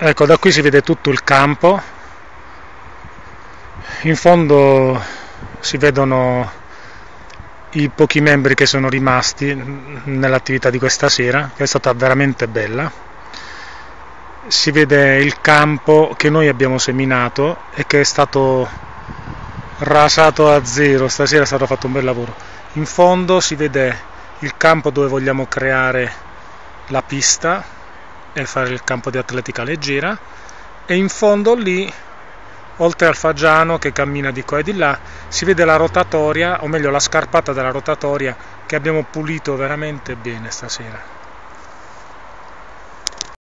ecco da qui si vede tutto il campo. In fondo si vedono i pochi membri che sono rimasti nell'attività di questa sera che è stata veramente bella. Si vede il campo che noi abbiamo seminato e che è stato rasato a zero. Stasera è stato fatto un bel lavoro. In fondo si vede il campo dove vogliamo creare la pista e fare il campo di atletica leggera e in fondo lì oltre al fagiano che cammina di qua e di là si vede la rotatoria o meglio la scarpata della rotatoria che abbiamo pulito veramente bene stasera